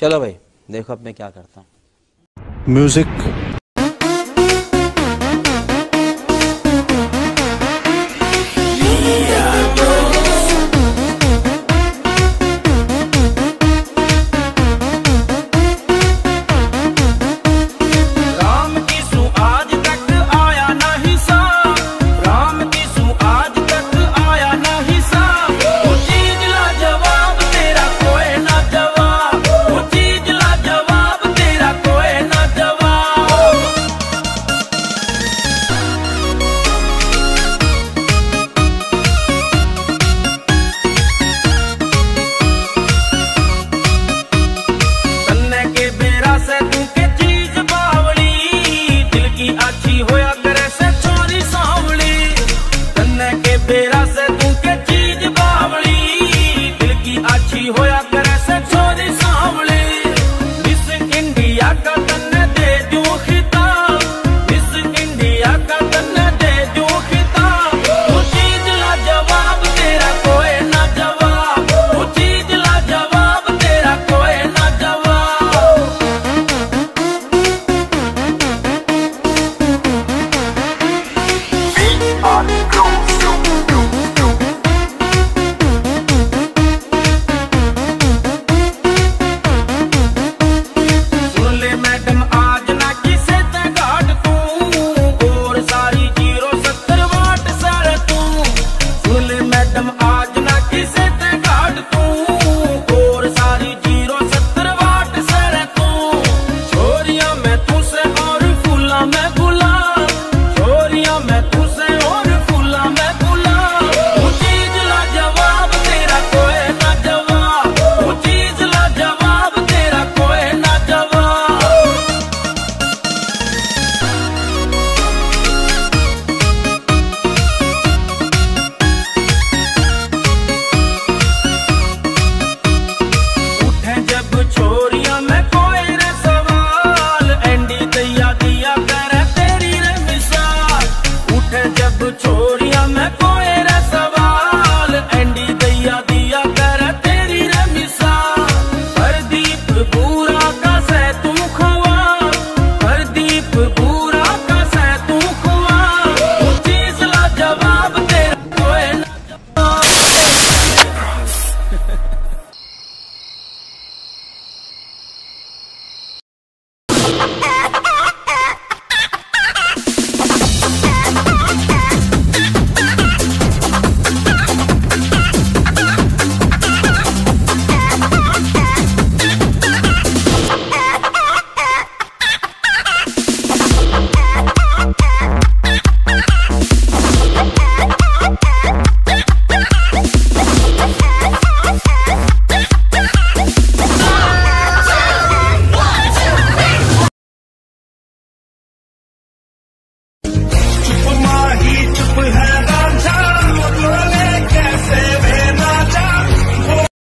चलो भाई देखो अब मैं क्या करता हूँ। Music I'm not